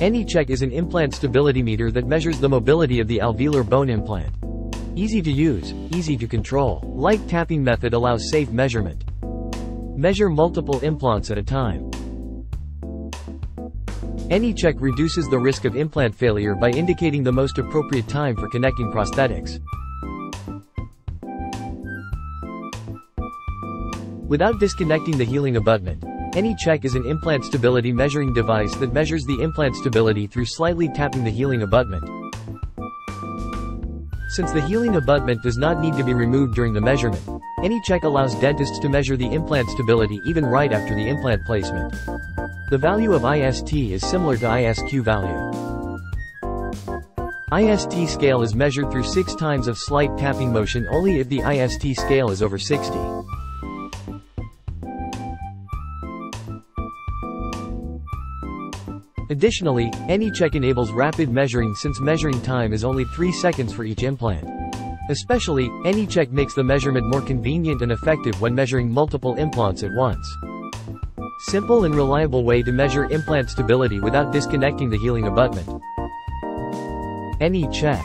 AnyCheck is an implant stability meter that measures the mobility of the alveolar bone implant. Easy to use, easy to control, light tapping method allows safe measurement. Measure multiple implants at a time. AnyCheck reduces the risk of implant failure by indicating the most appropriate time for connecting prosthetics. Without disconnecting the healing abutment, AnyCheck is an implant stability measuring device that measures the implant stability through slightly tapping the healing abutment. Since the healing abutment does not need to be removed during the measurement, AnyCheck allows dentists to measure the implant stability even right after the implant placement. The value of IST is similar to ISQ value. IST scale is measured through 6 times of slight tapping motion only if the IST scale is over 60. Additionally, AnyCheck enables rapid measuring since measuring time is only 3 seconds for each implant. Especially, AnyCheck makes the measurement more convenient and effective when measuring multiple implants at once. Simple and reliable way to measure implant stability without disconnecting the healing abutment. AnyCheck